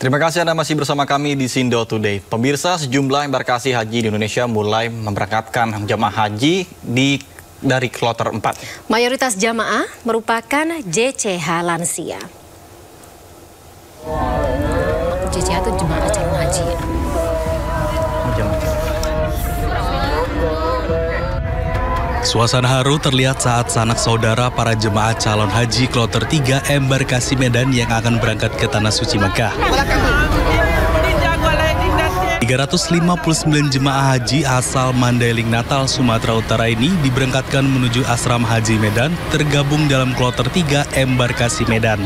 Terima kasih Anda masih bersama kami di Sindo Today. Pemirsa, sejumlah embarkasi haji di Indonesia mulai memberangkatkan jamaah haji di dari kloter 4. Mayoritas jamaah merupakan JCH lansia. JCH itu jemaah haji ya. Suasana haru terlihat saat sanak saudara para jemaah calon haji kloter 3 embarkasi Medan yang akan berangkat ke Tanah Suci Mekah. 359 jemaah haji asal Mandailing Natal, Sumatera Utara ini diberangkatkan menuju asrama haji Medan tergabung dalam kloter 3 embarkasi Medan.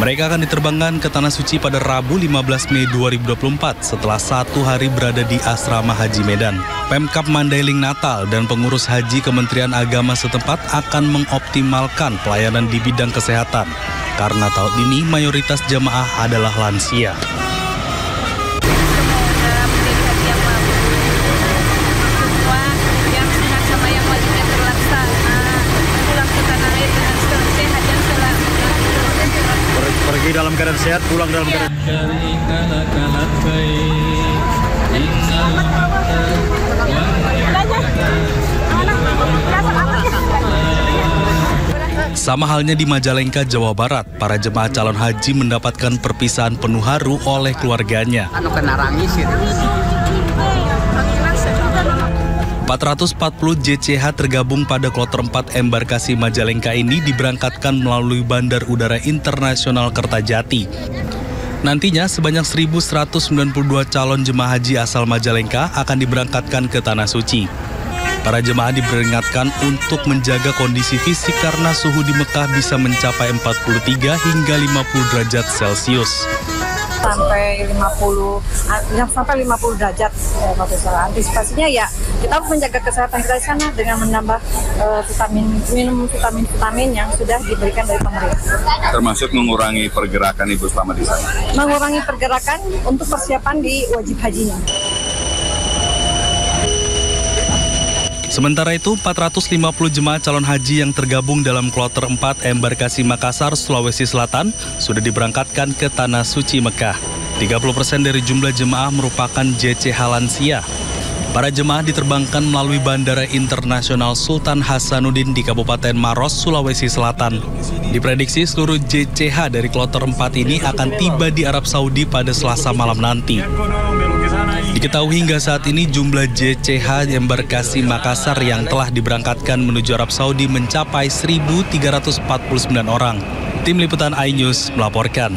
Mereka akan diterbangkan ke Tanah Suci pada Rabu 15 Mei 2024 setelah satu hari berada di Asrama Haji Medan. Pemkap Mandailing Natal dan pengurus haji Kementerian Agama setempat akan mengoptimalkan pelayanan di bidang kesehatan. Karena tahun ini mayoritas jemaah adalah lansia. Pergi dalam keadaan sehat, pulang dalam keadaan Sama halnya di Majalengka, Jawa Barat, para jemaah calon haji mendapatkan perpisahan penuh haru oleh keluarganya. anu kena rangis gitu. 440 JCH tergabung pada kloter 4 embarkasi Majalengka ini diberangkatkan melalui Bandar Udara Internasional Kertajati. Nantinya sebanyak 1.192 calon jemaah haji asal Majalengka akan diberangkatkan ke Tanah Suci. Para jemaah diperingatkan untuk menjaga kondisi fisik karena suhu di Mekah bisa mencapai 43 hingga 50 derajat Celcius. Sampai 50 ah, yang sampai 50 derajat ya, Faisal. Antisipasinya ya kita harus menjaga kesehatan kita di sana dengan menambah eh, vitamin minum vitamin vitamin yang sudah diberikan dari pemerintah. termasuk mengurangi pergerakan ibu selama di sana. Mengurangi pergerakan untuk persiapan di wajib hajinya. Sementara itu, 450 jemaah calon haji yang tergabung dalam kloter 4 embarkasi Makassar, Sulawesi Selatan sudah diberangkatkan ke Tanah Suci Mekah. 30 persen dari jumlah jemaah merupakan JCH lansia. Para jemaah diterbangkan melalui Bandara Internasional Sultan Hasanuddin di Kabupaten Maros, Sulawesi Selatan. Diprediksi seluruh JCH dari kloter 4 ini akan tiba di Arab Saudi pada Selasa malam nanti. Diketahui hingga saat ini jumlah JCH embarkasi Makassar yang telah diberangkatkan menuju Arab Saudi mencapai 1.349 orang. Tim Liputan iNews melaporkan.